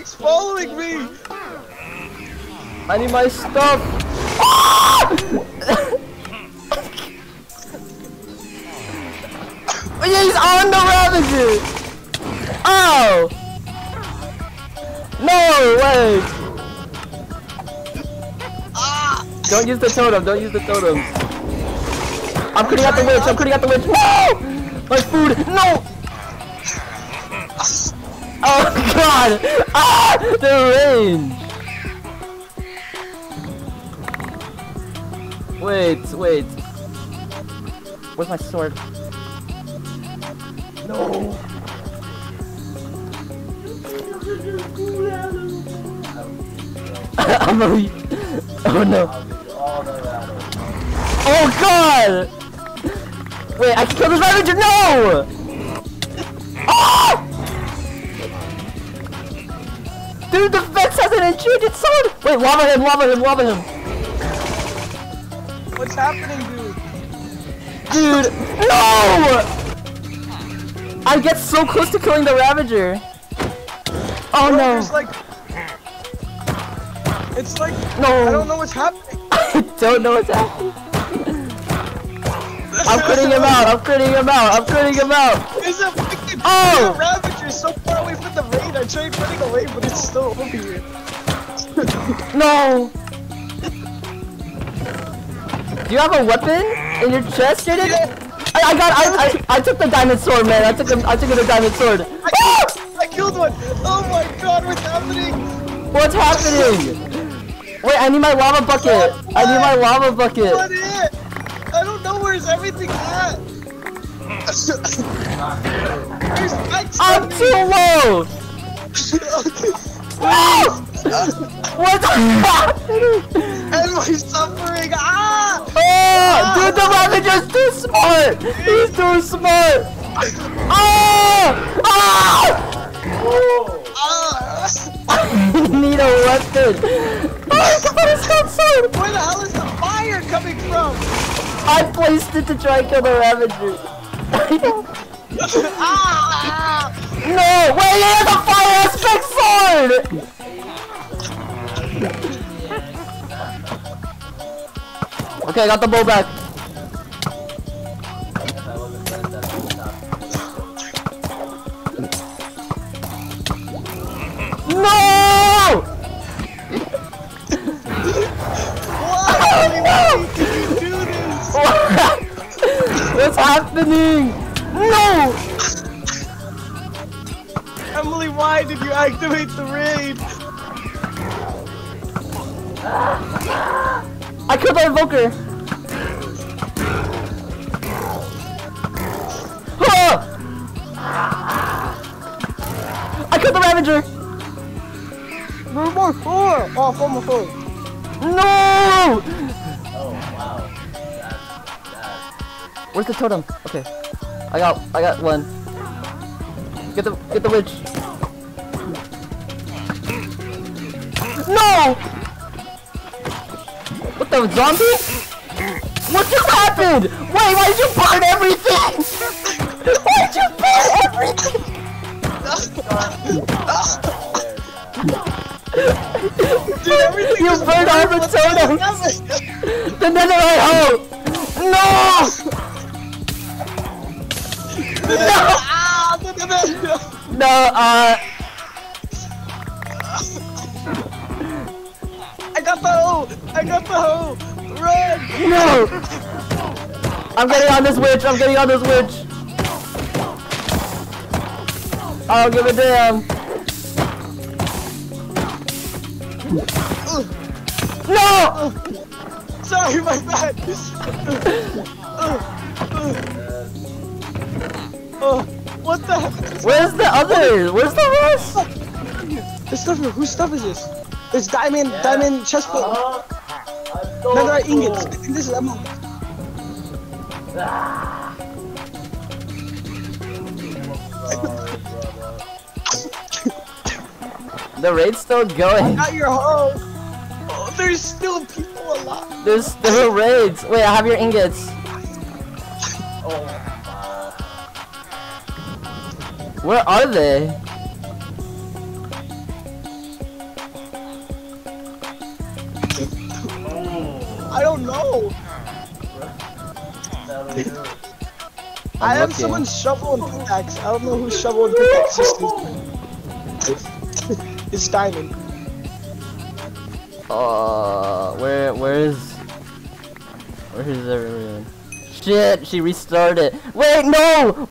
Everything's following me! I need my stuff. He's on the Ravager! Oh! No, wait! Don't use the totem, don't use the totem. I'm cutting out the witch, I'm cutting out the witch. No! My food, no! Oh god! Ah! The range! Wait, wait. Where's my sword? No! I'm Oh no. Oh god! Wait, I can kill this Ravager! No! Ah! Dude, the Vex has an enchanted sword! Wait, lava him, lava him, lava him! What's happening, dude? Dude, no! I get so close to killing the Ravager. Oh Bro, no. There's like... It's like... No. I don't know what's happening. I don't know what's happening. I'm critting him out, I'm critting him out, I'm critting him out! There's a freaking Oh! Ravager so far away from the raid. I tried running away, but it's still over here. No! Do you have a weapon in your chest, Jaden? Yeah. I, I got, I, I, I took the diamond sword, man. I took, a, I took the diamond sword. Ah! I killed one! Oh my god, what's happening? What's happening? Wait, I need my lava bucket. I need my lava bucket. What is? it? I don't know where's everything at. I'm too low. Ah! What's happening? and my suffering. Ah! Oh, dude, the Ravager's too smart. He's too smart. Oh! Ah! Ah! I need a weapon. Oh, somebody's got sword. Where the hell is the fire coming from? I placed it to try and kill the Ravager. No, wait, he has a fire aspect sword! Okay, I got the bow back. No! Happening? No! Emily, why did you activate the raid? I killed the evoker. Ah! I killed the Ravager. There's more four. Oh, four more four. No! Where's the totem? Okay. I got I got one. Get the get the witch. No! What the zombie? What just happened? Wait, why did you burn everything? Why did you burn everything? Dude, everything You burned all the What the hell totems. The netherite hoe! No, no, no, no. No, uh, I got the hoe! I got the hoe! Run! no! I'm getting on this witch, I'm getting on this witch! I don't give a damn! No! Sorry, my bad! oh, what the? Where's the other? Where's the rest? This stuff, whose stuff is this? It's diamond, diamond chest plate. Netherite ingots. And this is ammo. The raid's still going. Got your home. Oh, there's still people alive. There's still raids. Wait, I have your ingots. Oh. Where are they? I don't know. I have someone shoveling and pickaxe. I don't know who's shovel and pickaxe it's diamond. Uh, where where is where is everyone? Shit, she restarted. Wait, no.